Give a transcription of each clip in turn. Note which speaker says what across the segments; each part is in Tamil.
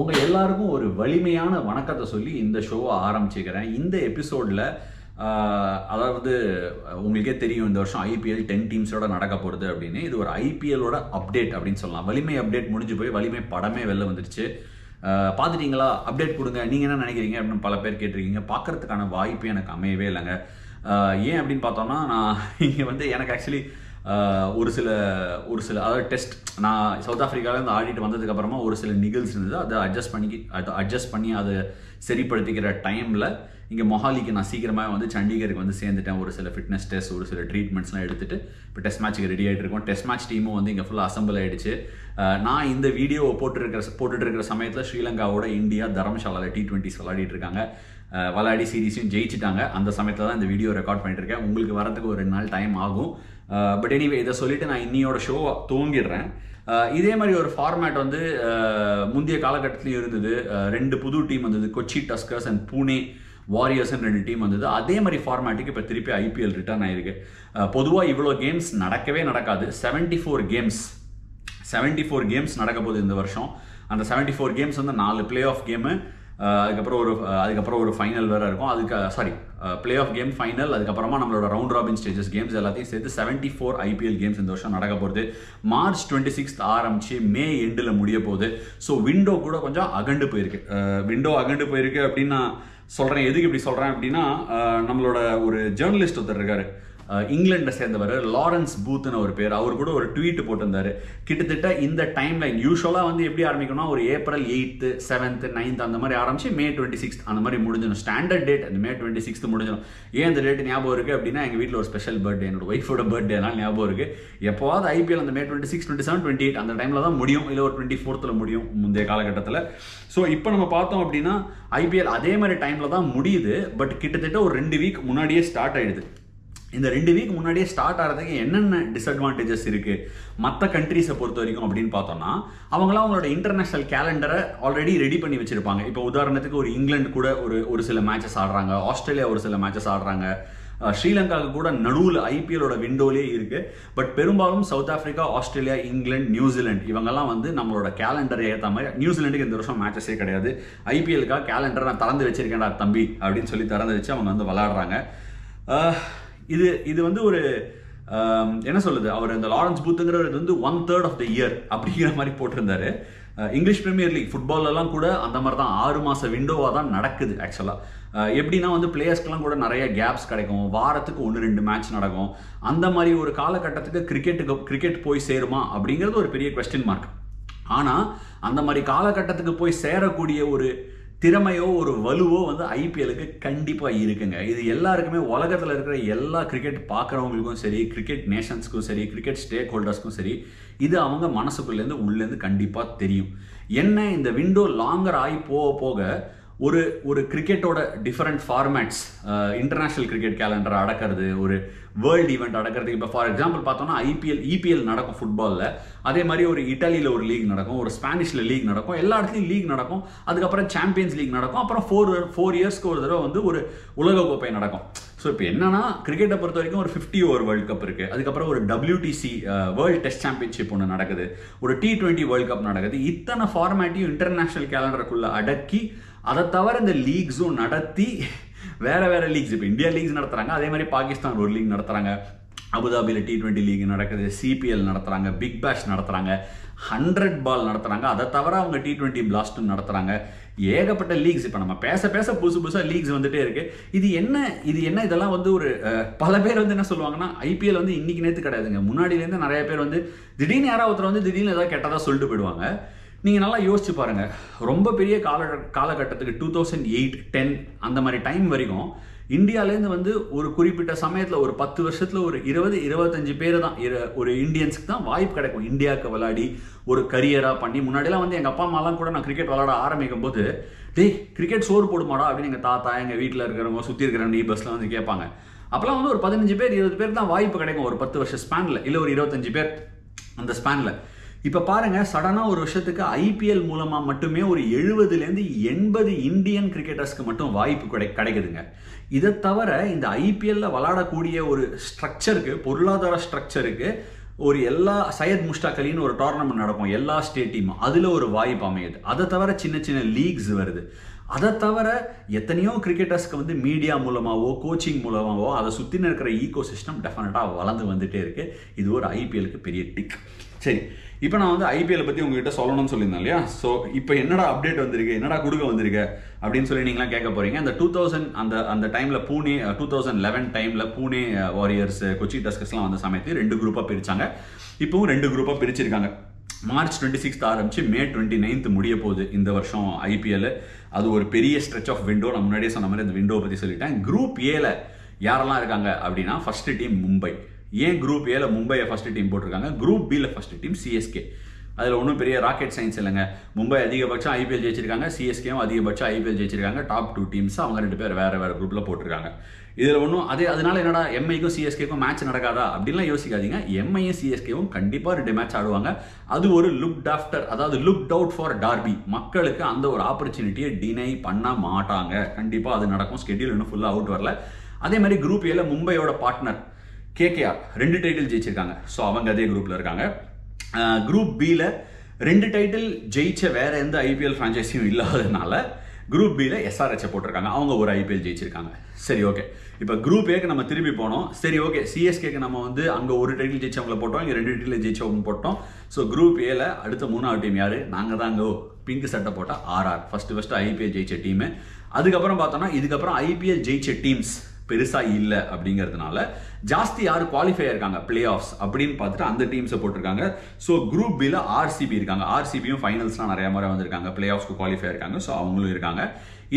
Speaker 1: உங்கள் எல்லாருக்கும் ஒரு வலிமையான வணக்கத்தை சொல்லி இந்த ஷோவை ஆரம்பிச்சுக்கிறேன். இந்த எபிசோடில் அதாவது உங்களுக்கே தெரியும் இந்த வருஷம் ஐபிஎல் டென் டீம்ஸோட நடக்க போகிறது அப்படின்னு. இது ஒரு ஐபிஎல்லோட அப்டேட் அப்படின்னு சொல்லலாம். வலிமை அப்டேட் முடிஞ்சு போய் வலிமை படமே வெளில வந்துடுச்சு பார்த்துட்டீங்களா அப்டேட் கொடுங்க. நீங்கள் என்ன நினைக்கிறீங்க அப்படின்னு பல பேர் கேட்டிருக்கீங்க. பார்க்கறதுக்கான வாய்ப்பு எனக்கு அமையவே இல்லைங்க. ஏன் அப்படின்னு பார்த்தோம்னா நான் இங்கே வந்து எனக்கு ஆக்சுவலி ஒரு சில ஒரு சில அதாவது டெஸ்ட் நான் சவுத் ஆஃப்ரிக்காவிலேருந்து ஆடிட்டு வந்ததுக்கப்புறமா ஒரு சில நிகழ்ஸ் இருந்தது. அதை அட்ஜஸ்ட் பண்ணி அதை அட்ஜஸ்ட் பண்ணி அதை சரிப்படுத்திக்கிற டைமில் இங்கே மொஹாலிக்கு நான் சீக்கிரமாக வந்து சண்டிகருக்கு வந்து சேர்ந்துட்டேன். ஒரு சில ஃபிட்னஸ் டெஸ்ட் ஒரு சில ட்ரீட்மெண்ட்ஸ்லாம் எடுத்துட்டு இப்போ டெஸ்ட் மேட்ச்சுக்கு ரெடி ஆகிட்டு இருக்கோம். டெஸ்ட் மேட்ச் டீமும் வந்து இங்கே ஃபுல்லாக அசம்பிள் ஆகிடுச்சு நான் இந்த வீடியோவை போட்டுருக்கிற போட்டுட்டு இருக்கிற சமயத்தில் ஸ்ரீலங்காவோட இந்தியா தரம்சாலாவில் டி ட்வெண்ட்டிஸ் விளையாடிட்டு இருக்காங்க. விளையாடி சீரீஸையும் ஜெயிச்சிட்டாங்க. அந்த சமயத்தில் தான் இந்த வீடியோ ரெக்கார்ட் பண்ணிட்டு இருக்கேன். உங்களுக்கு வரதுக்கு ஒரு ரெண்டு நாள் டைம் ஆகும். Uh, பட் எனிவே இதை சொல்லிட்டு நான் இன்னியோட ஷோவை துவங்கிடுறேன். Uh, இதே மாதிரி ஒரு ஃபார்மேட் வந்து uh, முந்தைய காலகட்டத்திலையும் இருந்தது. ரெண்டு புது டீம் வந்தது. கொச்சி டஸ்கர்ஸ் அண்ட் பூனே வாரியர்ஸ்னு ரெண்டு டீம் வந்தது. அதே மாதிரி ஃபார்மேட்டுக்கு இப்போ திருப்பி ஐபிஎல் ரிட்டர்ன் ஆயிருக்கு. பொதுவாக இவ்வளோ கேம்ஸ் நடக்கவே நடக்காது. Seventy four games seventy four games நடக்க போகுது இந்த வருஷம். அந்த செவன்டி ஃபோர் கேம்ஸ் வந்து நாலு பிளே ஆஃப் கேமு அதுக்கப்புறம் ஒரு அதுக்கப்புறம் ஒரு ஃபைனல் வேறு இருக்கும். அதுக்கு sorry play off game final அதுக்கப்புறமா நம்மளோட ரவுண்ட் ராபின் ஸ்டேஜஸ் கேம்ஸ் எல்லாத்தையும் சேர்த்து செவன்டி ஃபோர் ஐபிஎல் கேம்ஸ் இந்த வருஷம் நடக்க போகுது. மார்ச் டுவெண்ட்டி சிக்ஸ்த் ஆரம்பிச்சு மே எண்டில் முடிய போகுது. ஸோ விண்டோ கூட கொஞ்சம் அகண்டு போயிருக்கு. விண்டோ அகண்டு போயிருக்கு அப்படின்னு நான் சொல்கிறேன் எதுக்கு இப்படி சொல்கிறேன் அப்படின்னா நம்மளோட ஒரு ஜேர்னலிஸ்ட் ஒருத்தர் இருக்காரு. இங்கிலாண்டை சேர்ந்தவர் லாரன்ஸ் பூத்னு ஒரு பேர். அவர் கூட ஒரு ட்வீட் போட்டிருந்தார். கிட்டத்தட்ட இந்த டைம் லைன் யூஸ்வலாக வந்து எப்படி ஆரம்பிக்கணும் ஒரு ஏப்ரல் எயித்து செவன்த்து நைன்த் அந்த மாதிரி ஆரம்பிச்சு மே டுவெண்ட்டி சிக்ஸ்த் அந்த மாதிரி முடிஞ்சிடும். ஸ்டாண்டர்ட் டேட் அந்த மே டுவெண்ட்டி சிக்ஸ்த் முடிஞ்சிடும். ஏன் இந்த டேட் ஞாபகம் இருக்குது அப்படின்னா எங்கள் வீட்டில் ஒரு ஸ்பெஷல் பர்த்டே என்னோட ஒய்ஃபோட பர்த்டேலாம் ஞாபகம் இருக்குது எப்போவாது ஐபிஎல் அந்த May twenty six twenty seven twenty eight அந்த டைமில் தான் முடியும். இல்லை ஒரு டுவெண்ட்டி ஃபோர்த்தில் முடியும் முந்தைய காலகட்டத்தில். ஸோ இப்போ நம்ம பார்த்தோம் அப்படின்னா ஐபிஎல் அதே மாதிரி டைமில் தான் முடியுது. பட் கிட்டத்தட்ட ஒரு ரெண்டு வீக் முன்னாடியே ஸ்டார்ட் ஆகிடுது இந்த ரெண்டு வீக் முன்னாடியே ஸ்டார்ட் ஆகிறதுக்கு என்னென்ன டிஸ்அட்வான்டேஜஸ் இருக்குது மற்ற கண்ட்ரீஸை பொறுத்த வரைக்கும் அப்படின்னு பார்த்தோம்னா அவங்களாம் அவங்களோட இன்டர்நேஷனல் கேலண்டரை ஆல்ரெடி ரெடி பண்ணி வச்சுருப்பாங்க. இப்போ உதாரணத்துக்கு ஒரு இங்கிலாந்து கூட ஒரு ஒரு சில மேட்சஸ் ஆடுறாங்க. ஆஸ்திரேலியா ஒரு சில மேட்சஸ் ஆடுறாங்க. ஸ்ரீலங்காவுக்கு கூட நடுவில் ஐபிஎலோட விண்டோலே இருக்குது பட் பெரும்பாலும் South Africa Australia England New Zealand இவங்கெல்லாம் வந்து நம்மளோட கேலண்டரை ஏற்ற மாதிரி நியூசிலாண்டுக்கு இந்த வருஷம் மேட்சஸே கிடையாது. ஐபிஎலுக்காக கேலண்டரை நான் திறந்து வச்சிருக்கேன்டா தம்பி அப்படின்னு சொல்லி திறந்து வச்சு அவங்க வந்து விளாடுறாங்க இது இது வந்து ஒரு என்ன சொல்லுது அவர் அந்த லாரன்ஸ் பூத்துங்கிறது வந்து one third of the year அப்படிங்கிற மாதிரி போட்டிருந்தாரு. இங்கிலீஷ் பிரீமியர் லீக் ஃபுட்பாலெல்லாம் கூட அந்த மாதிரி தான் ஆறு மாத விண்டோவாக தான் நடக்குது ஆக்சுவலாக எப்படின்னா வந்து பிளேயர்ஸ்க்கெல்லாம் கூட நிறைய கேப்ஸ் கிடைக்கும். வாரத்துக்கு ஒன்று ரெண்டு மேட்ச் நடக்கும். அந்த மாதிரி ஒரு காலகட்டத்துக்கு கிரிக்கெட்டுக்கு கிரிக்கெட் போய் சேருமா அப்படிங்கிறது ஒரு பெரிய கொஸ்டின் மார்க் ஆனால் அந்த மாதிரி காலகட்டத்துக்கு போய் சேரக்கூடிய ஒரு திறமையோ ஒரு வலுவோ வந்து ஐபிஎலுக்கு கண்டிப்பாக இருக்குங்க. இது எல்லாருக்குமே உலகத்தில் இருக்கிற எல்லா கிரிக்கெட் பார்க்குறவங்களுக்கும் சரி கிரிக்கெட் நேஷன்ஸ்க்கும் சரி கிரிக்கெட் ஸ்டேக் ஹோல்டர்ஸ்க்கும் சரி இது அவங்க மனசுக்குள்ளேருந்து உள்ளேருந்து கண்டிப்பாக தெரியும். என்ன இந்த விண்டோ லாங்கர் ஆகி போக போக ஒரு ஒரு கிரிக்கெட்டோட different formats international cricket calendar அடக்கிறது ஒரு வேர்ல்டு ஈவெண்ட் அடக்கிறது. இப்போ ஃபார் எக்ஸாம்பிள் பார்த்தோம்னா ஐபிஎல் இபிஎல் நடக்கும் ஃபுட்பாலில் அதே மாதிரி ஒரு இட்டாலியில் ஒரு லீக் நடக்கும் ஒரு ஸ்பானிஷில் லீக் நடக்கும் எல்லா இடத்துலையும் லீக் நடக்கும். அதுக்கப்புறம் சாம்பியன்ஸ் லீக் நடக்கும். அப்புறம் ஃபோர் ஃபோர் இயர்ஸ்க்கு ஒரு தடவை வந்து ஒரு உலகக்கோப்பை நடக்கும். ஸோ இப்போ என்னன்னா கிரிக்கெட்டை பொறுத்த வரைக்கும் ஒரு ஃபிஃப்டி ஓவர் வேர்ல்டு கப் இருக்குது அதுக்கப்புறம் ஒரு டபிள்யூடிசி வேர்ல்டு டெஸ்ட் சாம்பியன்ஷிப் ஒன்று நடக்குது. ஒரு டி டுவெண்ட்டி வேர்ல்டு கப் நடக்குது. இத்தனை ஃபார்மேட்டையும் இன்டர்நேஷனல் கேலண்டருக்குள்ளே அடக்கி அதை தவிர இந்த லீக்ஸும் நடத்தி வேற வேற லீக்ஸ் இப்போ இந்தியா லீக்ஸ் நடத்துறாங்க. அதே மாதிரி பாகிஸ்தான் ஒரு லீக் நடத்துறாங்க. அபுதாபியில் டி டுவெண்ட்டி லீக் நடக்குது. சிபிஎல் நடத்துறாங்க. பிக் பேஷ் நடத்துறாங்க. ஹண்ட்ரட் பால் நடத்துறாங்க. அதை தவிர அவங்க டி டுவெண்ட்டி பிளாஸ்ட்டும் நடத்துறாங்க. ஏகப்பட்ட லீக்ஸ் இப்போ நம்ம பேச பேச புதுசு புதுசாக லீக்ஸ் வந்துட்டே இருக்கு. இது என்ன இது என்ன இதெல்லாம் வந்து ஒரு பல பேர் வந்து என்ன சொல்லுவாங்கன்னா ஐபிஎல் வந்து இன்னைக்கு நேற்று கிடையாதுங்க. முன்னாடியிலேருந்து நிறைய பேர் வந்து திடீர்னு யாராவது ஒருத்தர் வந்து திடீர்னு ஏதாவது கெட்டதாக சொல்லிட்டு போயிடுவாங்க. நீங்கள் நல்லா யோசிச்சு பாருங்கள் ரொம்ப பெரிய கால காலகட்டத்துக்கு டூ தௌசண்ட் எயிட் டென் அந்த மாதிரி டைம் வரைக்கும் இந்தியாவிலேருந்து வந்து ஒரு குறிப்பிட்ட சமயத்தில் ஒரு பத்து வருஷத்தில் ஒரு இருபது இருபத்தஞ்சு பேர் தான். ஒரு இந்தியன்ஸுக்கு தான் வாய்ப்பு கிடைக்கும். இந்தியாவுக்கு விளையாடி ஒரு கரியராக பண்ணி. முன்னாடிலாம் வந்து எங்கள் அப்பா அம்மாலாம் கூட நான் கிரிக்கெட் விளாட ஆரம்பிக்கும் போது டேய் கிரிக்கெட் சோறு போடுமாடா? அப்படின்னு எங்கள் தாத்தா எங்கள் வீட்டில் இருக்கிறவங்க சுற்றி இருக்கிற நெய்பர்ஸ்லாம் வந்து கேட்பாங்க. அப்போலாம் வந்து ஒரு பதினஞ்சு பேர் இருபது பேர் தான் வாய்ப்பு கிடைக்கும். ஒரு பத்து வருஷம் ஸ்பேனில் இல்லை ஒரு இருபத்தஞ்சு பேர் அந்த ஸ்பேனில் இப்போ பாருங்கள் சடனாக ஒரு வருஷத்துக்கு ஐபிஎல் மூலமாக மட்டுமே ஒரு எழுபதுலேருந்து எண்பது இந்தியன் கிரிக்கெட்டர்ஸ்க்கு மட்டும் வாய்ப்பு கிடை கிடைக்குதுங்க. இதை தவிர இந்த ஐபிஎல்லில் விளாடக்கூடிய ஒரு ஸ்ட்ரக்சருக்கு பொருளாதார ஸ்ட்ரக்சருக்கு ஒரு எல்லா சையத் முஷ்டாக் அலின்னு ஒரு டோர்னமெண்ட் நடக்கும் எல்லா ஸ்டேட் டீமும் அதில் ஒரு வாய்ப்பு அமையுது. அதை தவிர சின்ன சின்ன லீக்ஸ் வருது. அதை தவிர எத்தனையோ கிரிக்கெட்டர்ஸ்க்கு வந்து மீடியா மூலமாகவோ கோச்சிங் மூலமாகவோ அதை சுற்றின இருக்கிற ஈகோ சிஸ்டம் டெஃபினட்டாக வளர்ந்து வந்துட்டே இருக்குது இது ஒரு ஐபிஎலுக்கு பெரிய டிக் சரி. இப்போ நான் வந்து ஐபிஎல் பற்றி உங்ககிட்ட சொல்லணும்னு சொல்லியிருந்தேன் இல்லையா? ஸோ இப்போ என்னடா அப்டேட் வந்திருக்கு? என்னடா கொடுக்க வந்திருக்கு? அப்படின்னு சொல்லி நீங்களாம் கேட்க போறீங்க. அந்த டூ தௌசண்ட் அந்த அந்த டைமில் பூனே டூ தௌசண்ட் லெவன் டைமில் பூனே வாரியர்ஸ் கொச்சி டஸ்கஸ்லாம் வந்த சமயத்தில் ரெண்டு குரூப்பாக பிரிச்சாங்க. இப்போவும் ரெண்டு குரூப்பாக பிரிச்சிருக்காங்க. மார்ச் டுவெண்ட்டி சிக்ஸ்த் ஆரம்பிச்சு மே டுவெண்ட்டி நைன்த் முடிய போகுது இந்த வருஷம் ஐபிஎல் அது ஒரு பெரிய ஸ்ட்ரெச் ஆஃப் விண்டோ நான் முன்னாடியே சொன்ன மாதிரி அந்த விண்டோ பற்றி சொல்லிட்டேன். குரூப் ஏல யாரெல்லாம் இருக்காங்க அப்படின்னா ஃபர்ஸ்ட் டீம் மும்பை. ஏன் குரூப் ஏல மும்பையை ஃபர்ஸ்ட் டீம் போட்டிருக்காங்க. குரூப் பியில் ஃபர்ஸ்ட் டீம் சிஎஸ்கே அதில் ஒன்றும் பெரிய ராக்கெட் சயின்ஸ் இல்லைங்க. மும்பை அதிகபட்சம் ஐபிஎல் ஜெயிச்சிருக்காங்க. சிஎஸ்கேவும் அதிகபட்சம் ஐபிஎல் ஜெயிச்சிருக்காங்க. டாப் டூ டீம்ஸ் அவங்க ரெண்டு பேர் வேறு வேறு குரூப்பில் போட்டிருக்காங்க. இதில் ஒன்றும் அதே அதனால என்னடா எம்ஐக்கும் சிஎஸ்கேக்கும் மேட்ச் நடக்காதா? அப்படின்லாம் யோசிக்காதீங்க. எம்ஐயும் சிஎஸ்கேவும் கண்டிப்பாக ரெண்டு மேட்ச் ஆடுவாங்க. அது ஒரு லுக் ஆஃப்டர் அதாவது லுக் அவுட் ஃபார் டார்பி மக்களுக்கு அந்த ஒரு ஆப்பர்ச்சுனிட்டியை டினை பண்ண மாட்டாங்க. கண்டிப்பாக அது நடக்கும். ஸ்கெடியூல் இன்னும் ஃபுல்லாக அவுட் வரல. அதே மாதிரி குரூப் ஏல மும்பையோட பார்ட்னர் கேகேஆர் ரெண்டு டைட்டில் ஜெயிச்சிருக்காங்க. ஸோ அவங்க அதே குரூப்பில் இருக்காங்க. குரூப் பியில் ரெண்டு டைட்டில் ஜெயிச்ச வேற எந்த ஐபிஎல் ஃப்ரான்ச்சைஸியும் இல்லாததுனால குரூப் பியில் எஸ்ஆர்ஹெச்சை போட்டிருக்காங்க. அவங்க ஒரு ஐபிஎல் ஜெயிச்சிருக்காங்க. சரி ஓகே இப்போ குரூப் ஏக்கு நம்ம திரும்பி போனோம். சரி ஓகே சிஎஸ்கேக்கு நம்ம வந்து அங்கே ஒரு டைட்டில் ஜெயிச்சவங்கள போட்டோம். இங்கே ரெண்டு டைட்டில் ஜெயிச்சவங்க போட்டோம். ஸோ குரூப் ஏல அடுத்த மூணாவது டீம் யார்? நாங்கள் தான் அங்கே பிங்க் சட்டை போட்டால் ஆர்ஆர் ஃபஸ்ட்டு ஃபஸ்ட்டு ஐபிஎல் ஜெயிச்ச டீமு அதுக்கப்புறம் பார்த்தோம்னா இதுக்கப்புறம் ஐபிஎல் ஜெயிச்ச டீம்ஸ் பெருசாக இல்லை அப்படிங்கிறதுனால ஜாஸ்தி யார் குவாலிஃபை இருக்காங்க பிளே ஆஃப்ஸ் அப்படின்னு பார்த்துட்டு அந்த டீம்ஸை போட்டிருக்காங்க. ஸோ குரூப் பியில் ஆர்சிபி இருக்காங்க. ஆர்சிபியும் ஃபைனல்ஸ்லாம் நிறைய முறை வந்திருக்காங்க. பிளே ஆஃப்ஸ்க்கு குவாலிஃபை இருக்காங்க ஸோ அவங்களும் இருக்காங்க.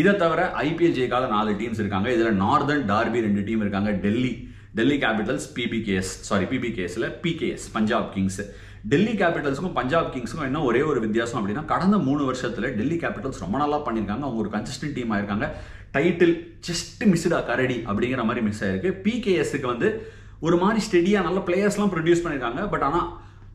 Speaker 1: இதை தவிர ஐபிஎல் ஜெயிக்காத நாலு டீம்ஸ் இருக்காங்க. இதில் நார்தர்ன் டார்பி ரெண்டு டீம் இருக்காங்க. Delhi Delhi capitals PBKS sorry பிபிகேஎஸ்ல PKS Punjab Kings Delhi கேபிட்டல்ஸுக்கும் பஞ்சாப் கிங்ஸுக்கும் என்ன ஒரே ஒரு வித்தியாசம் அப்படின்னா கடந்த மூணு வருஷத்தில் டெல்லி கேபிட்டல்ஸ் ரொம்ப நல்லா பண்ணியிருக்காங்க. அவங்க ஒரு கன்சிஸ்டன்ட் டீம் ஆயிருக்காங்க. டைட்டில் ஜஸ்ட் மிஸ்டா கரடி அப்படிங்கிற மாதிரி மிஸ் ஆயிருக்கு. பிகேஎஸ்க்கு வந்து ஒரு மாதிரி ஸ்டெடியாக நல்ல பிளேயர்ஸ்லாம் ப்ரொடியூஸ் பண்ணியிருக்காங்க. பட் ஆனால்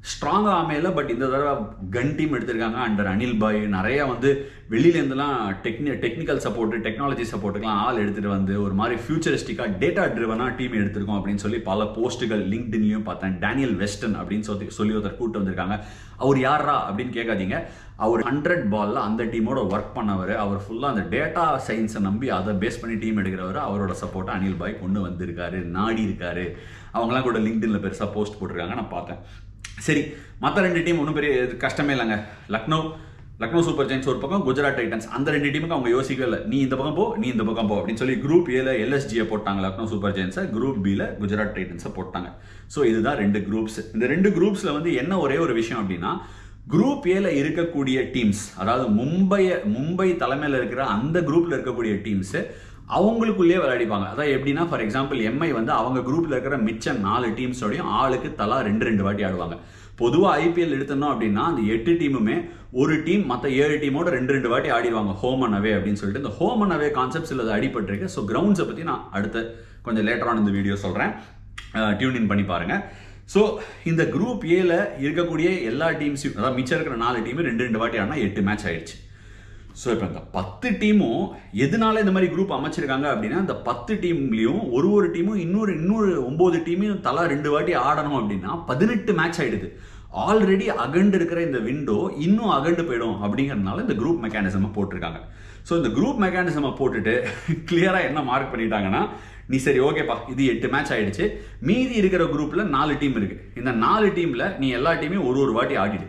Speaker 1: ஸ்ட்ராங்காக அமையல பட் இந்த தடவை கன் டீம் எடுத்திருக்காங்க. அண்டர் அனில் பாய் நிறையா வந்து வெளியிலேருந்துலாம் டெக்னி டெக்னிக்கல் சப்போர்ட் டெக்னாலஜி சப்போர்ட்டுக்கெலாம் ஆள் எடுத்துகிட்டு வந்து ஒரு மாதிரி ஃபியூச்சரிஸ்டிக்காக டேட்டா ட்ரிவனாக டீம் எடுத்திருக்கோம் அப்படின்னு சொல்லி பல போஸ்ட்டுகள் லிங்க்டின்லையும் பார்த்தேன். டேனியல் வெஸ்டன் அப்படின்னு சொல்லி சொல்லி ஒருத்தர் கூட்டு வந்திருக்காங்க. அவர் யாரா அப்படின்னு கேட்காதீங்க. அவர் ஹண்ட்ரட் பாலில் அந்த டீமோட ஒர்க் பண்ணவர். அவர் ஃபுல்லாக அந்த டேட்டா சயின்ஸை நம்பி அதை பேஸ் பண்ணி டீம் எடுக்கிறவர். அவரோட சப்போர்ட்டை அனில் பாய் கொண்டு வந்திருக்காரு நாடி இருக்காரு அவங்களாம் கூட லிங்க்டின்ல பெருசாக போஸ்ட் போட்டிருக்காங்க. நான் பார்த்தேன். சரி மற்ற ரெண்டு டீம் ஒன்றும் பெரிய கஷ்டமே இல்லைங்க. லக்னோ லக்னோ சூப்பர் ஜெயின்ஸ் ஒரு பக்கம் குஜராத் டைட்டன்ஸ் அந்த ரெண்டு டீமுக்கு அவங்க யோசிக்கவே இல்லை. நீ இந்த பக்கம் போ நீ இந்த பக்கம் போ அப்படின்னு சொல்லி குரூப் ஏல எல்எஸ்ஜியை போட்டாங்க லக்னோ சூப்பர் ஜெயின்ஸை குரூப் பியில் குஜராத் டைட்டன்ஸை போட்டாங்க. ஸோ இதுதான் ரெண்டு குரூப்ஸ் இந்த ரெண்டு குரூப்ஸில் வந்து என்ன ஒரே ஒரு விஷயம் அப்படின்னா குரூப் ஏல இருக்கக்கூடிய டீம்ஸ் அதாவது மும்பையை மும்பை தலைமையில் இருக்கிற அந்த குரூப்பில் இருக்கக்கூடிய டீம்ஸு அவங்களுக்குள்ளேயே விளையாடிப்பாங்க. அதாவது எப்படின்னா ஃபார் எக்ஸாம்பிள் எம்ஐ வந்து அவங்க குரூப்ல இருக்கிற மிச்சம் நாலு டீம்ஸோடையும் ஆளுக்கு தலா ரெண்டு ரெண்டு வாட்டி ஆடுவாங்க. பொதுவாக ஐபிஎல் எடுத்தோம் அப்படின்னா அந்த எட்டு டீமுமே ஒரு டீம் மற்ற ஏழு டீமோட ரெண்டு ரெண்டு வாட்டி ஆடிடுவாங்க. ஹோம் அண்ட் அவே அப்படின்னு சொல்லிட்டு. இந்த ஹோம் அண்ட் அவே கான்செப்ட்ஸ் இல்லை அடிபட்டிருக்கு. ஸோ கிரவுண்ட்ஸை பற்றி நான் அடுத்த கொஞ்சம் லேட்டரான இந்த வீடியோ சொல்கிறேன் டியூன் இன் பண்ணி பாருங்க. ஸோ இந்த குரூப் ஏல இருக்கக்கூடிய எல்லா டீம்ஸையும் அதாவது மிச்சம் இருக்கிற நாலு டீமும் ரெண்டு ரெண்டு வாட்டி ஆடினா எட்டு மேட்ச் ஆயிடுச்சு. ஸோ இப்போ இந்த பத்து டீமும் எதனால இந்த மாதிரி குரூப் அமைச்சிருக்காங்க அப்படின்னா இந்த பத்து டீம்லையும் ஒரு ஒரு டீமும் இன்னொரு இன்னொரு ஒம்பது டீமையும் தலா ரெண்டு வாட்டி ஆடணும் அப்படின்னா பதினெட்டு மேட்ச் ஆகிடுது ஆல்ரெடி அகண்டு இருக்கிற இந்த விண்டோ இன்னும் அகண்டு போயிடும் அப்படிங்கிறதுனால இந்த குரூப் மெக்கானிசமை போட்டிருக்காங்க. ஸோ இந்த குரூப் மெக்கானிசமை போட்டுட்டு கிளியராக என்ன மார்க் பண்ணிட்டாங்கன்னா நீ சரி ஓகேப்பா இது எட்டு மேட்ச் ஆயிடுச்சு. மீதி இருக்கிற குரூப்பில் நாலு டீம் இருக்குது இந்த நாலு டீமில் நீ எல்லா டீமையும் ஒரு ஒரு வாட்டி ஆடிடு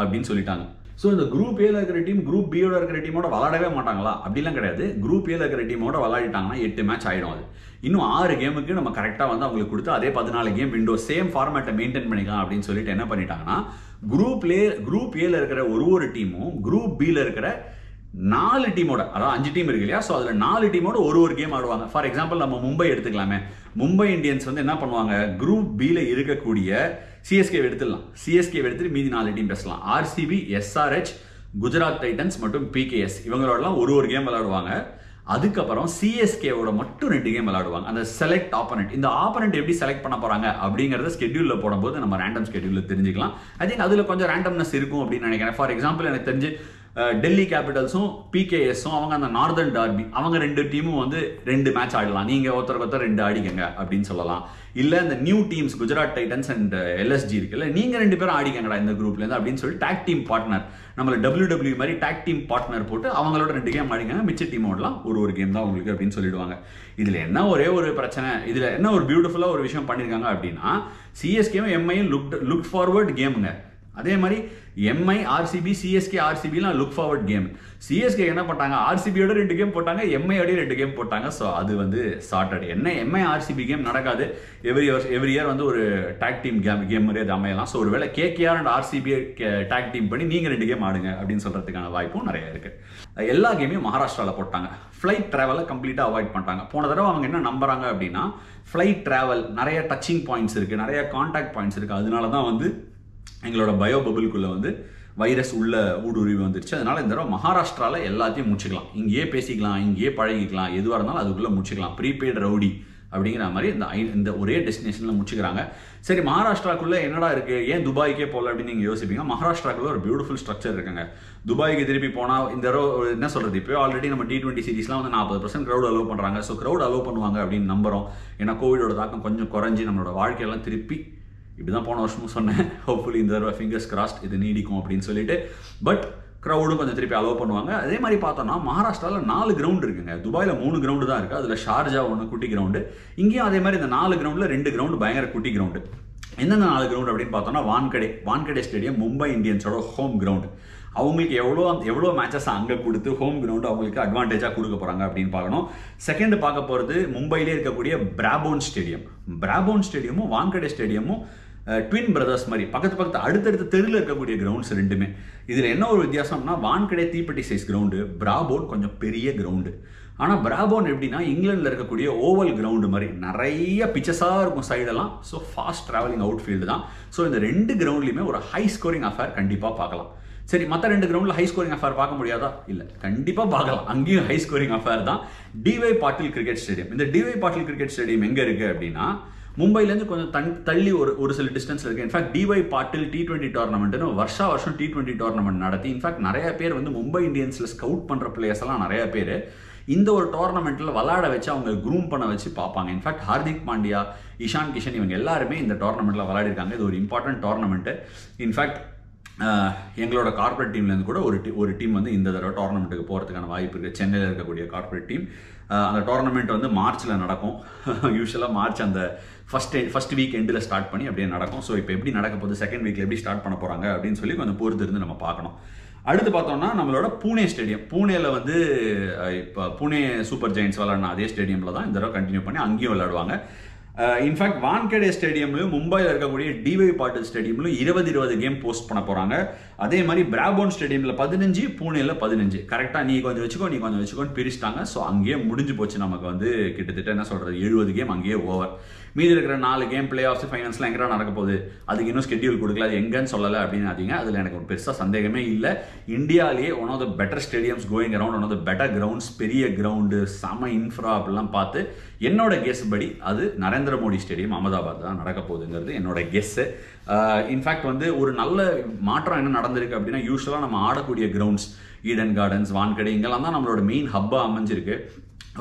Speaker 1: அப்படின்னு சொல்லிட்டாங்க. ஸோ இந்த குரூப் ஏல இருக்கிற டீம் குரூப் பியோட இருக்கிற டீமோட விளாடவே மாட்டாங்களா? அப்படிலாம் கிடையாது. குரூப் ஏல இருக்கிற டீமோட விளாடிட்டாங்கன்னா எட்டு மேட்ச் ஆயிடும் அது. இன்னும் ஆறு கேமுக்கு நம்ம கரெக்டாக வந்து அவங்களுக்கு கொடுத்து அதே பதினாலு கேம் விண்டோ சேம் ஃபார்மேட்டை மெயின்டைன் பண்ணிக்கலாம் அப்படின்னு சொல்லிட்டு என்ன பண்ணிட்டாங்கன்னா குரூப்லே குரூப் ஏல இருக்கிற ஒரு ஒரு டீமும் குரூப் பியில் இருக்கிற நாலு டீமோட அதாவது அஞ்சு டீம் இருக்கு இல்லையா? ஸோ அதில் நாலு டீமோட ஒரு ஒரு கேம் ஆடுவாங்க. ஃபார் எக்ஸாம்பிள் நம்ம மும்பை எடுத்துக்கலாமே. மும்பை இந்தியன்ஸ் வந்து என்ன பண்ணுவாங்க? குரூப் பியில் இருக்கக்கூடிய சிஎஸ்கே எடுத்துடலாம். சிஎஸ்கே எடுத்துட்டு மீதி நாலு டீம் பேசலாம். ஆர்சிபி எஸ்ஆர்ஹெச் குஜராத் டைட்டன்ஸ் மற்றும் பிகேஎஸ் இவங்களோடலாம் ஒரு ஒரு கேம் விளாடுவாங்க அதுக்கப்புறம் சிஎஸ்கேவோட மட்டும் ரெண்டு கேம் விளாடுவாங்க அந்த செலக்ட் ஆப்பனண்ட் இந்த ஆப்பனண்ட் எப்படி செலக்ட் பண்ண போறாங்க அப்படிங்கறத ஸ்கெடியூல்ல போடும்போது நம்ம ரேண்டம் ஸ்கெடியூல்ல தெரிஞ்சுக்கலாம். ஐ திங்க் அதுல கொஞ்சம் ரேண்டம்னஸ் இருக்கும் அப்படின்னு நினைக்கிறேன். ஃபார் எக்ஸாம்பிள் எனக்கு தெரிஞ்சு டெல்லி கேபிட்டல்ஸும் பிகேஎஸும் அவங்க அந்த நார்தர்ன் டார்பி அவங்க ரெண்டு டீமும் வந்து ரெண்டு மேட்ச் ஆடலாம். நீங்கள் ஒருத்தருக்கு ஒருத்தர் ரெண்டு ஆடிக்கங்க அப்படின்னு சொல்லலாம். இல்லை இந்த new teams Gujarat titans and LSG இருக்குல்ல நீங்கள் ரெண்டு பேரும் ஆடிக்கங்கடா இந்த குரூப்லேருந்து அப்படின்னு சொல்லி டாக் டீம் பார்ட்னர் நம்மள டபிள்யூ டபிள்யூ மாதிரி டாக் டீம் பார்ட்னர் போட்டு அவங்களோட ரெண்டு கேம் ஆடிக்காங்க. மிச்ச டீம் ஓடலாம். ஒரு ஒரு கேம் தான் உங்களுக்கு அப்படின்னு சொல்லிடுவாங்க. இதில் என்ன ஒரே ஒரு பிரச்சனை இதில் என்ன ஒரு பியூட்டிஃபுல்லாக ஒரு விஷயம் பண்ணியிருக்காங்க அப்படின்னா சிஎஸ்கேவும் எம்ஐயும் லுக் லுக் ஃபார்வர்ட் கேமுங்க அதே மாதிரி எம்ஐ ஆர்சிபி சிஎஸ்கே ஆர்சிபிலாம் லுக் ஃபார்வர்ட் கேம் சிஎஸ்கே என்ன பண்ணாங்க ஆர்சிபியோட ரெண்டு கேம் போட்டாங்க எம்ஐயோடய ரெண்டு கேம் போட்டாங்க. ஸோ அது வந்து சார்ட்டட் என்ன எம்ஐ ஆர்சிபி கேம் நடக்காது. எவ்ரி இயர் எவ்ரி இயர் வந்து ஒரு டாக் டீம் கேம் கேம் மாதிரி அது அமையலாம். ஸோ ஒருவேளை KKR and RCB tag team பண்ணி நீங்கள் ரெண்டு கேம் ஆடுங்க அப்படின்னு சொல்கிறதுக்கான வாய்ப்பும் நிறைய இருக்குது எல்லா கேமையும் மகாராஷ்டிராவில் போட்டாங்க. ஃப்ளைட் ட்ராவலை கம்ப்ளீட்டாக அவாய்ட் பண்ணிட்டாங்க. போன தடவை அவங்க என்ன நம்புறாங்க அப்படின்னா ஃப்ளைட் ட்ராவல் நிறைய டச்சிங் பாயிண்ட்ஸ் இருக்குது நிறைய கான்டாக்ட் பாயிண்ட்ஸ் இருக்குது அதனால தான் வந்து எங்களோட பயோ பபுள்குள்ள வந்து வைரஸ் உள்ள ஊடுருவி வந்துருச்சு. அதனால இந்த தடவை மகாராஷ்டிராவில் எல்லாத்தையும் முடிச்சுக்கலாம். இங்கேயே பேசிக்கலாம் இங்கேயே பழகிக்கலாம். எதுவாக இருந்தாலும் அதுக்குள்ளே முடிச்சுக்கலாம். ப்ரீபெய்ட் ரவுடி அப்படிங்கிற மாதிரி இந்த ஐ- இந்த ஒரே டெஸ்டினேஷனில் முடிச்சுக்கிறாங்க. சரி மகாராஷ்டிராக்குள்ளே என்னடா இருக்குது ஏன் துபாய்க்கே போகல அப்படின்னு நீங்கள் யோசிப்பீங்க. மகாராஷ்டிராக்குள்ள ஒரு பியூட்டிஃபுல் ஸ்ட்ரக்சர் இருக்குங்க. துபாய்க்கு திருப்பி போனால் இந்த தடவை என்ன சொல்கிறது இப்போ ஆல்ரெடி நம்ம டி டுவெண்ட்டி சீரிஸ்லாம் வந்து நாற்பது பர்சன்ட் க்ரௌட் அலோவ் பண்ணுறாங்க ஸோ க்ரௌட் அலோவ் பண்ணுவாங்க அப்படின்னு நம்புறோம். ஏன்னா கோவிடோட தாக்கம் கொஞ்சம் குறைஞ்சி நம்மளோட வாழ்க்கையெல்லாம் திருப்பி இப்படிதான் போன வருஷமும் சொன்னேன். ஹோப்ஃபுல்லி இந்த தடவை ஃபிங்கர்ஸ் கிராஸ்ட் இது நீடிக்கும் அப்படின்னு சொல்லிட்டு. பட் க்ரௌடும் கொஞ்சம் திருப்பி அலோவ் பண்ணுவாங்க. அதே மாதிரி பார்த்தோம்னா மகாராஷ்டிராவில் நாலு கிரவுண்ட் இருக்குங்க. துபாயில் மூணு கிரவுண்டு தான் இருக்குது அதில் ஷார்ஜா ஒன்று குட்டி கிரவுண்டு இங்கேயும் அதே மாதிரி இந்த நாலு கிரவுண்டில் ரெண்டு கிரவுண்டு பயங்கர குட்டி கிரவுண்டு எந்தெந்த நாலு கிரவுண்ட் அப்படின்னு பார்த்தோம்னா வான்கடே வான்கடே ஸ்டேடியம் மும்பை இந்தியன்ஸோட ஹோம் கிரவுண்ட் அவங்களுக்கு எவ்வளோ எவ்வளோ மேட்சஸ் அங்கே கொடுத்து ஹோம் கிரவுண்டு அவங்களுக்கு அட்வான்டேஜாக கொடுக்க போகிறாங்க அப்படின்னு பார்க்கணும். செகண்ட் பார்க்க போகிறது மும்பையிலே இருக்கக்கூடிய பிராபோன் ஸ்டேடியம் பிராபோன் ஸ்டேடியமும் வான்கடே ஸ்டேடியமும் ட்வின் பிரதர்ஸ் மாதிரி. பக்கத்து பக்கத்து அடுத்தடுத்த தெருவில் இருக்கக்கூடிய கிரவுண்ட்ஸ் ரெண்டுமே. இதில் என்ன ஒரு வித்தியாசம்னா வான்கடை தீப்பெட்டி சைஸ் கிரவுண்டு பிராபோன் கொஞ்சம் பெரிய கிரவுண்டு ஆனால் பிராபோன் எப்படின்னா இங்கிலாந்தில் இருக்கக்கூடிய ஓவல் கிரவுண்டு மாதிரி. நிறைய பிச்சஸாக இருக்கும் சைடெல்லாம் so fast travelling outfield தான். ஸோ இந்த ரெண்டு கிரவுண்ட்லையுமே ஒரு ஹை ஸ்கோரிங் அஃபேர் கண்டிப்பாக பார்க்கலாம். சரி மற்ற ரெண்டு கிரவுண்டில் ஹை ஸ்கோரிங் அஃபேர் பார்க்க முடியாதா? இல்லை கண்டிப்பாக பார்க்கலாம். அங்கேயும் ஹை ஸ்கோரிங் அஃபேர் தான். டிவை பாட்டில் கிரிக்கெட் ஸ்டேடியம் இந்த டிவை பாட்டில் கிரிக்கெட் ஸ்டேடியம் எங்கே இருக்குது அப்படின்னா மும்பைலேருந்து கொஞ்சம் தன் தள்ளி ஒரு ஒரு சில டிஸ்டன்ஸ் இருக்குது in fact DY Patil T twenty டோர்னமெண்ட்னு வருஷா வருஷம் டி டுவெண்ட்டி டோர்னமெண்ட் நடத்தி இன்ஃபேக்ட் நிறைய பேர் வந்து மும்பை இந்தியன்ஸில் ஸ்கவுட் பண்ணுற பிளேயர்ஸ் எல்லாம் நிறைய பேர் இந்த ஒரு டோர்னமெண்ட்டில் விளாட வச்சு அவங்க க்ரூம் பண்ண வச்சு பார்ப்பாங்க. இன்ஃபேக்ட் ஹார்திக் பாண்டியா இஷான் கிஷன் இவங்க எல்லாருமே இந்த டோர்னமெண்ட்டில் விளையாடிருக்காங்க. இது ஒரு இம்பார்ட்டன்ட் டோர்னமெண்ட்டு இன்ஃபேக்ட் எங்களோட கார்ப்பரேட் டீம்லேருந்து கூட ஒரு டீ- ஒரு டீம் வந்து இந்த தடவை டோர்னமெண்ட்டுக்கு போகிறதுக்கான வாய்ப்பு இருக்குது சென்னையில் இருக்கக்கூடிய கார்ப்பரேட் டீம் அந்த டோர்னமெண்ட் வந்து மார்ச்சில் நடக்கும். யூஸ்வலாக மார்ச் அந்த ஃபஸ்ட் ஃபஸ்ட் வீக் எண்டில் ஸ்டார்ட் பண்ணி அப்படியே நடக்கும். ஸோ இப்போ எப்படி நடக்க போகுது? செகண்ட் வீக்கில் எப்படி ஸ்டார்ட் பண்ண போகிறாங்க அப்படின்னு சொல்லி கொஞ்சம் பொறுத்து இருந்து நம்ம பார்க்கணும். அடுத்து பார்த்தோம்னா நம்மளோட பூனே ஸ்டேடியம் பூனேல வந்து இப்போ பூனே சூப்பர் ஜெயின்ஸ் விளாடின அதே ஸ்டேடியமில் தான் இந்த தடவை கண்டினியூ பண்ணி அங்கேயும் விளையாடுவாங்க. இன்ஃபேக்ட் வான்கடே ஸ்டேடியம்லையும் மும்பையில் இருக்கக்கூடிய டிவை பாட்டில் ஸ்டேடியம்லையும் இருபது இருபது கேம் போஸ்ட் பண்ண போகிறாங்க அதே மாதிரி பிராபோன் ஸ்டேடியமில் பதினஞ்சு பூனேல பதினஞ்சு. கரெக்டாக நீ கொஞ்சம் வச்சுக்கோ நீ கொஞ்சம் வச்சுக்கோன்னு பிரிச்சிட்டாங்க. ஸோ அங்கேயே முடிஞ்சு போச்சு நமக்கு வந்து கிட்டத்தட்ட என்ன சொல்கிறது எழுபது கேம் அங்கேயே ஓவர் மீதி இருக்கிற நாலு கேம் பிளே ஆஃப் ஃபைனல்ஸ்லாம் எங்கே நடக்க போகுது? அதுக்கு இன்னும் ஸ்கெட்யூல் கொடுக்கல அது எங்கன்னு சொல்லலை அப்படின்னு அதிங்க அதில் எனக்கு ஒரு பெருசாக சந்தேகமே இல்லை. இந்தியாவிலேயே one of the better stadiums going around one of the better grounds பெரிய கிரவுண்டு செம இன்ஃப்ரா அப்படிலாம் பார்த்து என்னோட கெஸ் படி அது நரேந்திர மோடி ஸ்டேடியம் அகமதாபாத் தான் நடக்க போகுதுங்கிறது என்னோட கெஸ்ஸு இன்ஃபேக்ட் வந்து ஒரு நல்ல மாற்றம் என்ன நடந்திருக்கு அப்படின்னா யூஸ்வலாக நம்ம ஆடக்கூடிய கிரவுண்ட்ஸ் ஈடன் கார்டன்ஸ் வான்கடை இங்கெல்லாம் தான் நம்மளோட மெயின் ஹப்பாக அமைஞ்சிருக்கு.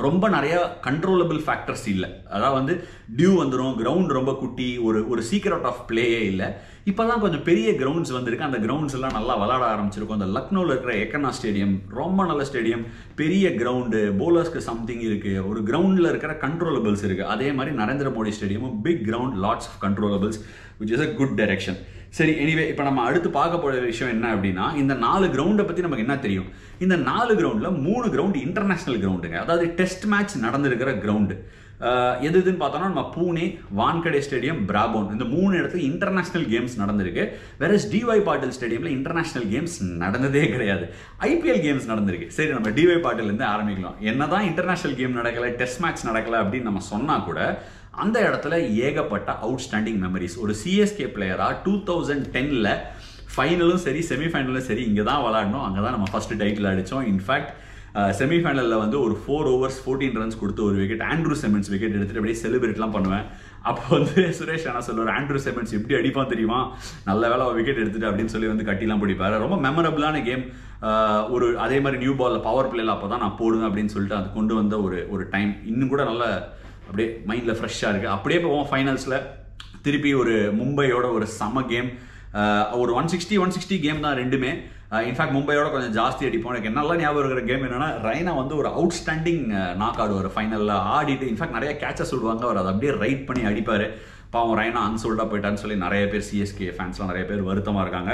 Speaker 1: ரொம்ப நிறைய கண்ட்ரோலபிள் ஃபேக்டர்ஸ் இல்லை. அதாவது வந்து டியூ வந்துடும் கிரவுண்ட் ரொம்ப குட்டி ஒரு ஒரு சீக்ரெட் ஆஃப் பிளேயே இல்லை. இப்போ தான் கொஞ்சம் பெரிய கிரவுண்ட்ஸ் வந்திருக்கு. அந்த கிரவுண்ட்ஸ் எல்லாம் நல்லா விளாட ஆரம்பிச்சிருக்கும். அந்த லக்னோவில் இருக்கிற எக்கனா ஸ்டேடியம் ரொம்ப நல்ல ஸ்டேடியம் பெரிய கிரவுண்டு போலர்ஸ்க்கு சம்திங் இருக்குது ஒரு கிரவுண்டில் இருக்கிற கண்ட்ரோலபிள்ஸ் இருக்குது அதே மாதிரி Narendra Modi ஸ்டேடியமும் big ground lots of controllables which is a good direction சரி எனிவே இப்போ நம்ம அடுத்து பார்க்க போகிற விஷயம் என்ன அப்படின்னா இந்த நாலு கிரவுண்டை பற்றி நமக்கு என்ன தெரியும்? இந்த நாலு கிரவுண்டில் மூணு கிரவுண்டு இன்டர்நேஷ்னல் கிரவுண்டுங்க அதாவது டெஸ்ட் மேட்ச் நடந்திருக்கிற கிரவுண்டு எது எதுன்னு பார்த்தோம்னா நம்ம பூனே வான்கடே ஸ்டேடியம் பிராபோன். இந்த மூணு இடத்துல இன்டர்நேஷனல் கேம்ஸ் நடந்திருக்கு. வேற டிஒய் பாட்டில் ஸ்டேடியமில் இன்டர்நேஷனல் கேம்ஸ் நடந்ததே கிடையாது. ஐபிஎல் கேம்ஸ் நடந்திருக்கு. சரி நம்ம டிஒய் பாட்டிலேருந்து ஆரம்பிக்கலாம். என்னதான் இன்டர்நேஷனல் கேம் நடக்கலை டெஸ்ட் மேட்ச் நடக்கலை அப்படின்னு நம்ம சொன்னால் கூட அந்த இடத்துல ஏகப்பட்ட அவுட்ஸ்டாண்டிங் மெமரிஸ் ஒரு சிஎஸ்கே பிளேயராக டூ தௌசண்ட் டென்னில் ஃபைனலும் சரி செமிஃபைனலும் சரி இங்கே தான் விளாடணும் அங்கே தான் நம்ம ஃபஸ்ட்டு டைட்டில் அடித்தோம் இன்ஃபேக்ட் செமிஃபைனலில் வந்து ஒரு ஃபோர் ஓவர்ஸ் ஃபோர்டீன் ரன்ஸ் கொடுத்து ஒரு விக்கெட் ஆண்ட்ரூ செமன்ஸ் விக்கெட் எடுத்துகிட்டு அப்படியே செலிப்ரேட்லாம் பண்ணுவேன். அப்போ வந்து சுரேஷ் அண்ணா சொல்லுவார் ஆண்ட்ரூ செமன்ஸ் எப்படி அடிப்பான் தெரியுமா? நல்ல வேலை விக்கெட் எடுத்துட்டு அப்படின்னு சொல்லி வந்து கட்டிலாம் பிடிப்பாரு. ரொம்ப மெமரபிளான கேம் ஒரு அதே மாதிரி நியூ பாலில் பவர் பிளேல அப்போ தான் நான் போடுவேன் அப்படின்னு சொல்லிட்டு அது கொண்டு வந்த ஒரு ஒரு டைம் இன்னும் கூட நல்ல அப்படியே மைண்டில் ஃப்ரெஷ்ஷாக இருக்குது அப்படியே போவோம் ஃபைனல்ஸில் திருப்பி ஒரு மும்பையோட ஒரு சம கேம் ஒரு one sixty one sixty game தான் ரெண்டுமே. இன்ஃபேக்ட் மும்பையோட கொஞ்சம் ஜாஸ்தி அடிப்போம். எனக்கு நல்லா ஞாபகம் இருக்கிற கேம் என்னன்னா ரைனா வந்து ஒரு அவுட்ஸ்டாண்டிங் நாக் ஆடுவார் ஃபைனலில் ஆடிட்டு இன்ஃபேக்ட் நிறைய கேட்சஸ் சொல்லுவாங்க அவர் அதை அப்படியே ரைட் பண்ணி அடிப்பார். பாவம் ரைனா அன்சோல்டாக போயிட்டான்னு சொல்லி நிறைய பேர் சிஎஸ்கே ஃபேன்ஸ்லாம் நிறைய பேர் வருத்தமாக இருக்காங்க.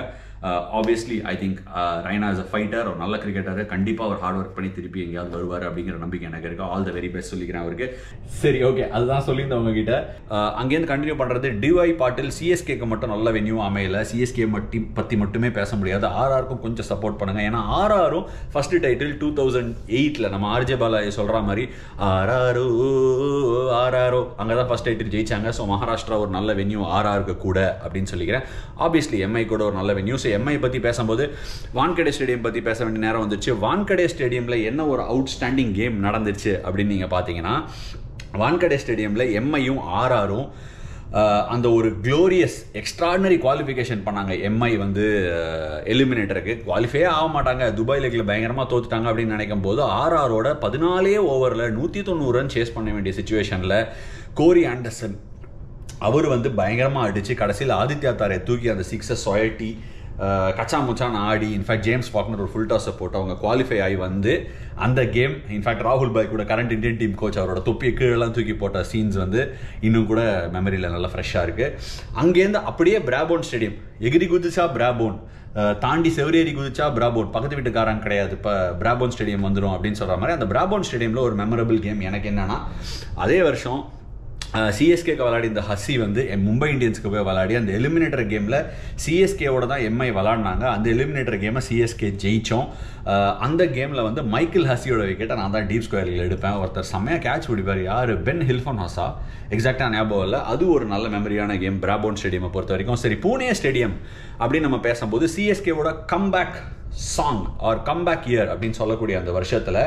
Speaker 1: Obviously I think Raina is a fighter ஒரு நல்ல கிரிக்கெட்டர் கண்டிப்பாக அவர் ஹார்ட் ஒர்க் பண்ணி திருப்பி எங்கேயாவது வருவார் அப்படிங்கிற நம்பிக்கை எனக்கு இருக்கு. ஆல் த வெரி பெஸ்ட் சொல்லிக்கிறேன் அவருக்கு. சரி ஓகே அதுதான் சொல்லியிருந்தேன் உங்ககிட்ட uh, அங்கேருந்து கண்டினியூ பண்ணுறது டிஒய் பாட்டில் சிஎஸ்கேக்கு மட்டும் நல்ல வென்யூ அமையல. சிஎஸ்கே மட்டி பற்றி மட்டுமே பேச முடியாது. ஆர்ஆருக்கும் கொஞ்சம் சப்போர்ட் பண்ணுங்கள் ஏன்னா ஆர்ஆரும் ஃபர்ஸ்ட் டைட்டில் டூ தௌசண்ட் எயிட்டில் நம்ம ஆர்ஜே பாலாஜி சொல்கிற மாதிரி ஆர்ஆரோ ஆர்ஆரோ அங்கே தான் ஃபர்ஸ்ட் டைட்டில் ஜெயிச்சாங்க. ஸோ மகாராஷ்டிரா ஒரு நல்ல வென்யூ ஆர்ஆருக்கு கூட அப்படின்னு சொல்லிக்கிறேன். ஆப்வியஸ்லி எம்ஐ கூட ஒரு நல்ல வென்யூ ஸோ எம்ஐ பற்றி பேசும்போது வான்கடே ஸ்டேடியம் பற்றி பேச வேண்டிய நேரம் வந்துச்சு. வான்கடே ஸ்டேடியமில் என்ன ஒரு அவுட்ஸ்டாண்டிங் கேம் நடந்துச்சு அப்படின்னு நீங்கள் பார்த்தீங்கன்னா வான்கடே ஸ்டேடியமில் எம்ஐயும் ஆர்ஆரும் அந்த ஒரு க்ளோரியஸ் எக்ஸ்ட்ராடினரி குவாலிஃபிகேஷன் பண்ணாங்க. எம்ஐ வந்து எலிமினேட்டருக்கு குவாலிஃபையே ஆக மாட்டாங்க. துபாய் லீக்கில் பயங்கரமாக தோத்துட்டாங்க அப்படின்னு நினைக்கும் போது ஆர்ஆரோட பதினாலே ஓவரில் நூற்றி தொண்ணூறு ரன் சேஸ் பண்ண வேண்டிய சுச்சுவேஷனில் கோரி ஆண்டர்சன் அவர் வந்து பயங்கரமாக அடித்து கடைசியில் ஆதித்யா தாரை தூக்கி அந்த சிக்ஸை சொயட்டி கச்சா முச்சான் ஆடி இன்ஃபேக்ட் ஜேம்ஸ் ஃபாக்னர் ஒரு ஃபுல் டாஸை போட்டு அவங்க குவாலிஃபை ஆகி வந்து அந்த கேம் இன்ஃபேக்ட் ராகுல் பாய் கூட கரண்ட் இந்தியன் டீம் கோச் அவரோட தொப்பியை கீழெல்லாம் தூக்கி போட்ட சீன்ஸ் வந்து இன்னும் கூட மெமரியில் நல்லா ஃப்ரெஷ்ஷாக இருக்குது அங்கேருந்து அப்படியே பிராபோன் ஸ்டேடியம் எகிரி குதிச்சா பிராபோன் தாண்டி செவரேரி குதிச்சா பிராபோன் பக்கத்து வீட்டுக்காரன் கிடையாது இப்போ பிராபோன் ஸ்டேடியம் வந்துடும் அப்படின்னு சொல்கிற மாதிரி அந்த பிராபோன் ஸ்டேடியமில் ஒரு மெமரபிள் கேம் எனக்கு என்னென்னா அதே வருஷம் சிஎஸ்கேக்கு விளாடி இந்த ஹசி வந்து மும்பை இந்தியன்ஸ்க்கு போய் விளாடி அந்த எலிமினேட்டர் கேமில் சிஎஸ்கேவோட தான் எம்ஐ விளாடினாங்க அந்த எலிமினேட்டர் கேமை சிஎஸ்கே ஜெயித்தோம் அந்த கேமில் வந்து மைக்கேல் ஹசியோட விக்கெட்டை நான் தான் டீப் ஸ்கொயரில் எடுப்பேன். ஒருத்தர் செம்மையாக கேட்ச் பிடிப்பார் யார்? பென் ஹில்ஃபன் ஹாசா எக்ஸாக்டாக ஞாபகம் இல்லை. அது ஒரு நல்ல மெமரியான கேம் பிராபோன் ஸ்டேடியமை பொறுத்த வரைக்கும். சரி பூனே ஸ்டேடியம் அப்படின்னு நம்ம பேசும்போது சிஎஸ்கேவோட comeback song or comeback year அப்படின்னு சொல்லக்கூடிய அந்த வருஷத்தில்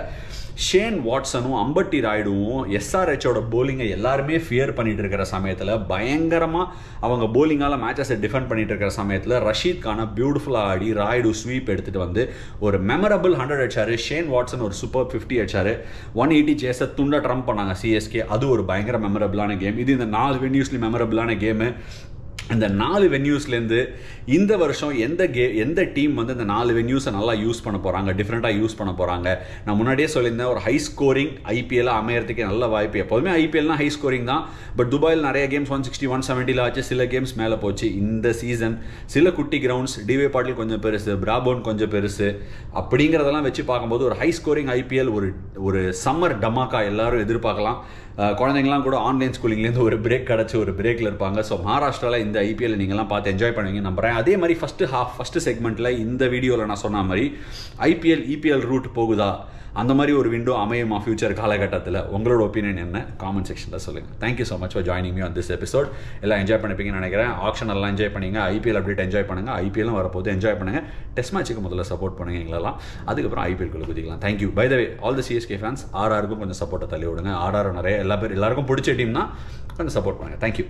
Speaker 1: ஷேன் வாட்சனும் அம்பட்டி ராய்டுவும் எஸ்ஆர்ஹெச்சோட போலிங்கை எல்லாருமே ஃபியர் பண்ணிட்டு இருக்கிற சமயத்தில் பயங்கரமாக அவங்க போலிங்கால் மேட்சஸை டிஃபெண்ட் பண்ணிட்டு இருக்கிற சமயத்தில் ரஷீத் கானை பியூட்டிஃபுல்லாக ஆடி ராய்டு ஸ்வீப் எடுத்துகிட்டு வந்து ஒரு மெமரபிள் ஹண்ட்ரட் அடிச்சாரு. ஷேன் வாட்சன் ஒரு சூப்பர் ஃபிஃப்டி அடிச்சாரு. ஒன் எயிட்டி சேஸை துண்டை ட்ரம்ப் பண்ணாங்க சிஎஸ்கே அது ஒரு பயங்கர மெமரபிளான கேம் இது இந்த நாலு வென்யூஸ்லேயும் மெமரபிளான கேமு இந்த நாலு வென்யூஸ்லேருந்து இந்த வருஷம் எந்த கே எந்த டீம் வந்து இந்த நாலு வென்யூஸை நல்லா யூஸ் பண்ண போகிறாங்க டிஃப்ரெண்ட்டாக யூஸ் பண்ண போகிறாங்க நான் முன்னாடியே சொல்லியிருந்தேன் ஒரு ஹை ஸ்கோரிங் ஐபிஎல்லாக அமையறதுக்கே நல்ல வாய்ப்பு. எப்போதுமே ஐபிஎல்னா ஹை ஸ்கோரிங் தான். பட் துபாயில் நிறைய கேம்ஸ் ஒன் சிக்ஸ்டி ஒன் செவன்ட்டியில் ஆச்சு. சில கேம்ஸ் மேலே போச்சு. இந்த சீசன் சில குட்டி கிரவுண்ட்ஸ் டிவே பாட்டில் கொஞ்சம் பெருசு பிராபோன் கொஞ்சம் பெருசு அப்படிங்கிறதெல்லாம் வச்சு பார்க்கும்போது ஒரு ஹை ஸ்கோரிங் ஐபிஎல் ஒரு ஒரு சம்மர் டமாக்கா எல்லாரும் எதிர்பார்க்கலாம். குழந்தைங்களாம் குழந்தைங்கலாம் கூட ஆன்லைன் ஸ்கூலிங்லேருந்து ஒரு பிரேக் கிடச்சி ஒரு பிரேக்கில் இருப்பாங்க. ஸோ மகாராஷ்டிராவில் இந்த ஐபிஎல் நீங்கள்லாம் பார்த்து என்ஜாய் பண்ணுவீங்க நம்புறேன். அதே மாதிரி ஃபஸ்ட்டு ஹாஃப் ஃபஸ்ட்டு செக்மெண்ட்டில் இந்த வீடியோவில் நான் சொன்ன மாதிரி ஐபிஎல் இபிஎல் ரூட் போகுதா? அந்த மாதிரி ஒரு விண்டோ அமையுமா ஃபியூச்சர் காலகட்டத்தில்? உங்களோட ஒப்பீனியன் என்ன? காமெண்ட் செக்ஷனில் சொல்லுங்கள் thank you so much for joining me on this episode எல்லாம் என்ஜாய் பண்ணிப்பீங்கன்னு நினைக்கிறேன். ஆப்ஷன் எல்லாம் என்ஜாய் பண்ணிங்க. ஐபிஎல் அப்டேட் என்ஜாய் பண்ணுங்கள் ஐபிஎல்லும் வரப்போது என்ஜாய் பண்ணுங்கள் டெஸ்ட் மேட்ச்சுக்கு முதல்ல சப்போர்ட் பண்ணுங்க எங்களெல்லாம். அதுக்கப்புறம் ஐபிஎல்குள்ள குதிக்கலாம். Thank you by the way all the CSK fans ஆர்ஆருக்கும் கொஞ்சம் சப்போர்ட்டை தள்ளி விடுங்க. ஆர்ஆர் நிறைய எல்லா பேர் எல்லாருக்கும் பிடிச்ச டீம்னா கொஞ்சம் சப்போர்ட் பண்ணுங்கள் தேங்க்யூ